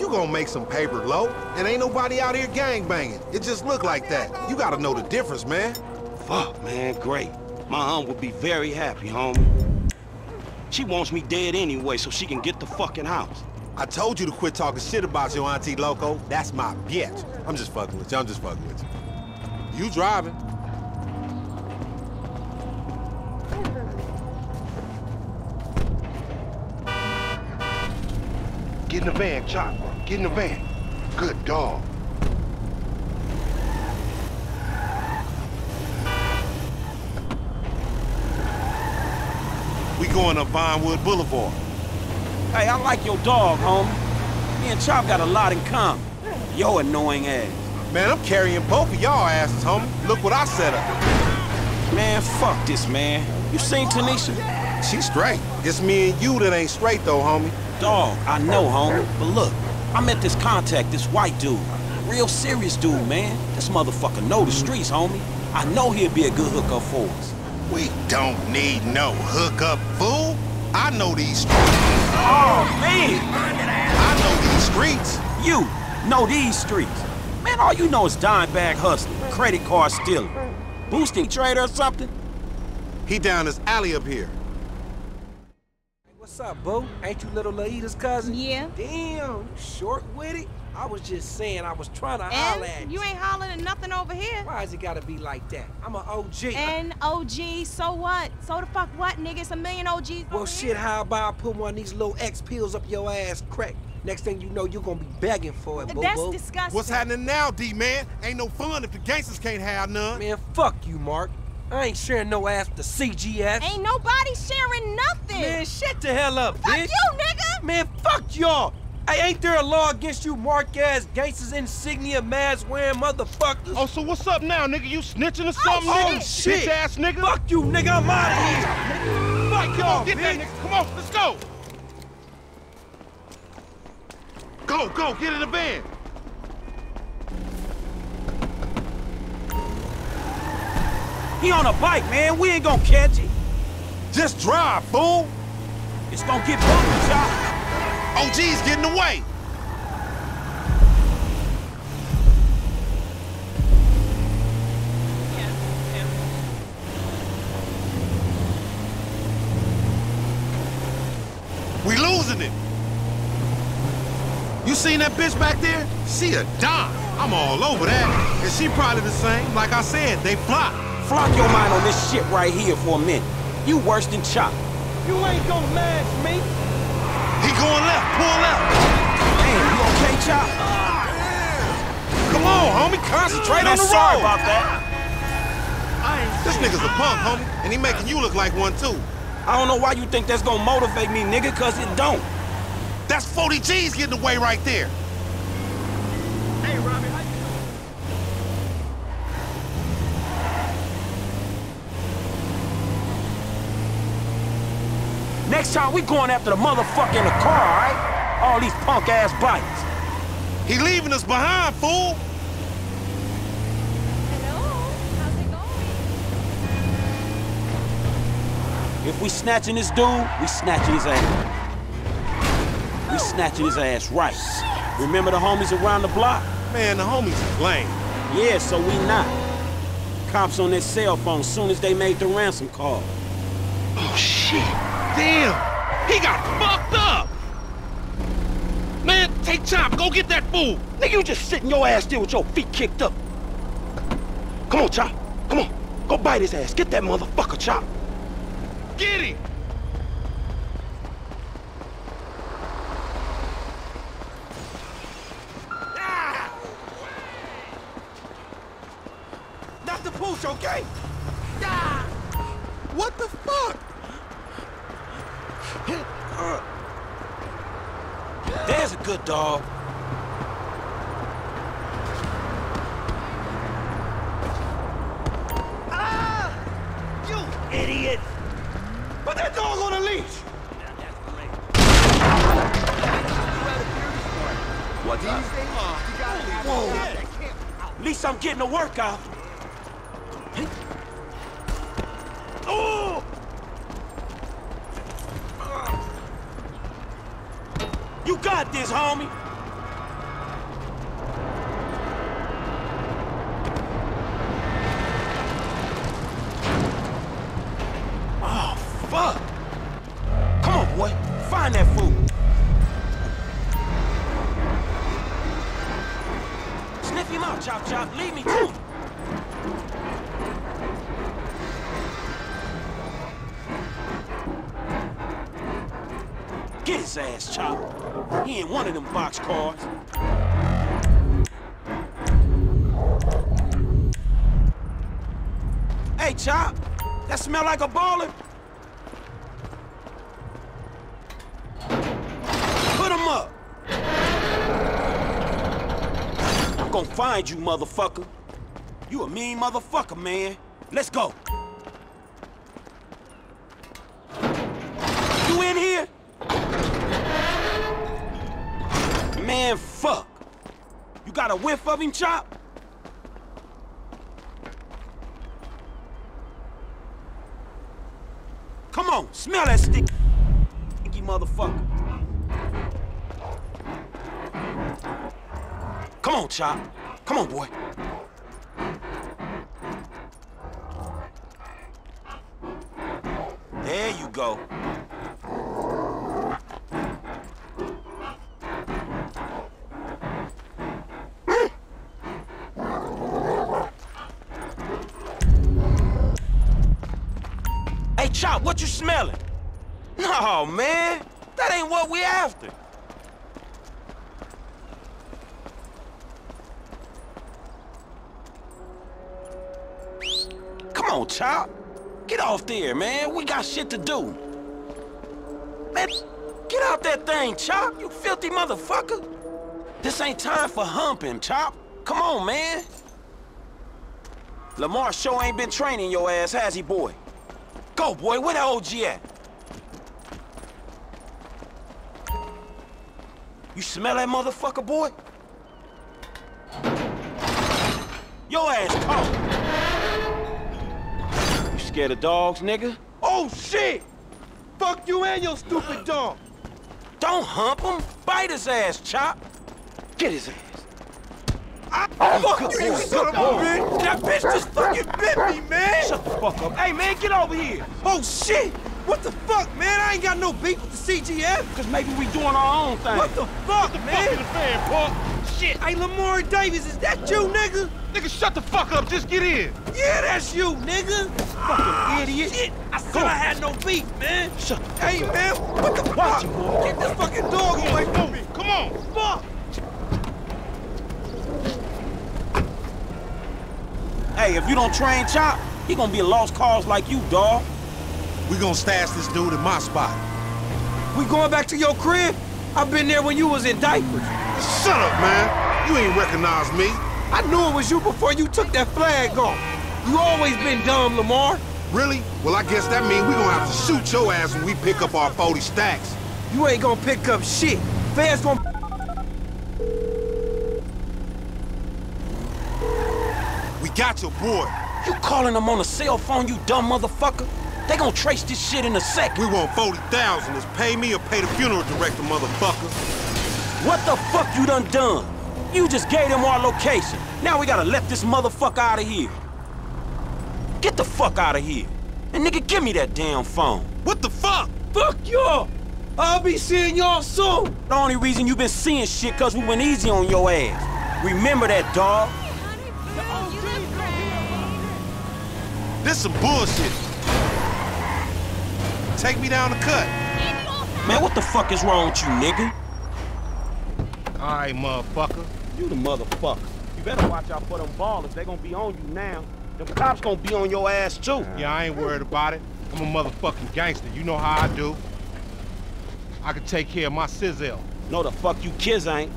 You gonna make some paper, low, and ain't nobody out here gang banging. It just look like that. You gotta know the difference, man. Fuck, man, great. My aunt would be very happy, homie. She wants me dead anyway so she can get the fucking house. I told you to quit talking shit about your auntie Loco. That's my bitch. I'm just fucking with you. I'm just fucking with you. You driving. Get in the van, Chop. Get in the van. Good dog. We going up Vinewood Boulevard. Hey, I like your dog, homie. Me and Chop got a lot in common. Yo annoying ass. Man, I'm carrying both of y'all asses, homie. Look what I set up. Man, fuck this, man. You seen Tanisha? She straight. It's me and you that ain't straight, though, homie. Dog, I know, homie. But look, I met this contact, this white dude. Real serious dude, man. This motherfucker know the streets, homie. I know he'll be a good hookup for us. We don't need no hookup, fool. I know these streets. Oh, man! I know these streets. You know these streets. Man, all you know is dime bag hustling, credit card stealing, boosting trader or something. He down this alley up here. What's up, boo? Ain't you little Laida's cousin? Yeah. Damn, short with it? I was just saying I was trying to holler at And you ain't hollering at nothing over here. Why has it gotta be like that? I'm an OG. And OG, so what? So the fuck what, nigga? It's a million OGs well, over shit, here. how about I put one of these little X pills up your ass crack? Next thing you know, you're gonna be begging for it, boo That's disgusting. What's happening now, D-man? Ain't no fun if the gangsters can't have none. Man, fuck you, Mark. I ain't sharing no ass with the CGF. Ain't nobody sharing nothing. Man, shut the hell up, fuck bitch. you, nigga. Man, fuck y'all. Hey, ain't there a law against you mark-ass gangsters, insignia, mask-wearing motherfuckers? Oh, so what's up now, nigga? You snitching or Oh, something, Oh, nigga? shit. Bitch-ass nigga. Fuck you, nigga. I'm out of here. Fuck y'all, on, get that bitch. nigga. Come on, let's go. Go, go, get in the van. He on a bike, man. We ain't gonna catch it. Just drive, fool. It's gonna get bumpy, Chop. OG's getting away. We losing it. You seen that bitch back there? She a dime. I'm all over that. And she probably the same. Like I said, they fly. Flock your mind on this shit right here for a minute. You worse than Chop. You ain't gonna match me. He going left. Pull left. Damn, you okay, Chop? Come on, homie. Concentrate Man, on the sorry road. about that. This nigga's a punk, homie. And he making you look like one, too. I don't know why you think that's gonna motivate me, nigga, cause it don't. That's 40 G's getting away right there. Next time we going after the motherfucker in the car, alright? All these punk ass bikes. He leaving us behind, fool. Hello? How's it going? If we snatching this dude, we snatching his ass. We snatching his ass right. Remember the homies around the block? Man, the homies is lame. Yeah, so we not. Cops on their cell phone soon as they made the ransom call. Oh, shit. Damn. He got fucked up. Man, take Chop. Go get that fool. Nigga, you just sitting your ass there with your feet kicked up. Come on, Chop. Come on. Go bite his ass. Get that motherfucker, Chop. Get him. Ah! Not the okay? There's a good dog. Ah! You idiot! Put that dog on a leash! What these Whoa. At least I'm getting a workout. Oh! got this, homie! Oh, fuck! Come on, boy. Find that fool. Sniff him out, Chop Chop. Leave me too. Get his ass, Chop. He ain't one of them boxcars. Hey, Chop. That smell like a baller? Put him up. I'm gonna find you, motherfucker. You a mean motherfucker, man. Let's go. You in here? Man, fuck. You got a whiff of him, Chop? Come on, smell that stick, stinky motherfucker. Come on, Chop. Come on, boy. There you go. Chop, what you smelling? No, man. That ain't what we after. Come on, Chop. Get off there, man. We got shit to do. Man, get out that thing, Chop, you filthy motherfucker. This ain't time for humping, Chop. Come on, man. Lamar sure ain't been training your ass, has he, boy? Go, boy. Where the OG at? You smell that motherfucker, boy? Your ass talk. You scared of dogs, nigga? Oh, shit! Fuck you and your stupid dog! Don't hump him. Bite his ass, Chop. Get his ass. Fuck you, you son of a bitch! That bitch just fucking bit me, man! Shut the fuck up. Hey, man, get over here. Oh, shit! What the fuck, man? I ain't got no beef with the CGF! Because maybe we doing our own thing. What the fuck, man? Fuck the fan, punk. Shit. Hey, Lamar Davis, is that you, nigga? Nigga, shut the fuck up. Just get in. Yeah, that's you, nigga! Fucking ah, idiot! Shit, I said I had no beef, man! Shut the fuck Hey, up. man, what the Watch fuck? it, boy. Get this fucking dog away from me! Come on. Fuck! Hey, if you don't train Chop, he gonna be a lost cause like you, dawg. We gonna stash this dude in my spot. We going back to your crib? I've been there when you was in diapers. Shut up, man. You ain't recognize me. I knew it was you before you took that flag off. You always been dumb, Lamar. Really? Well, I guess that means we gonna have to shoot your ass when we pick up our 40 stacks. You ain't gonna pick up shit. Feds gonna... We got your boy. You calling them on a cell phone, you dumb motherfucker? They gonna trace this shit in a second. We want 40,000. Is pay me or pay the funeral director, motherfucker. What the fuck you done done? You just gave them our location. Now we gotta let this motherfucker out of here. Get the fuck out of here. And nigga, give me that damn phone. What the fuck? Fuck y'all! I'll be seeing y'all soon! The only reason you been seeing shit cause we went easy on your ass. Remember that, dog. This some bullshit. Take me down the cut. Man, what the fuck is wrong with you, nigga? All right, motherfucker. You the motherfucker. You better watch out for them ballers. They gonna be on you now. Them cops gonna be on your ass too. Yeah, I ain't worried about it. I'm a motherfucking gangster. You know how I do. I can take care of my sizzle. No, the fuck you kids ain't.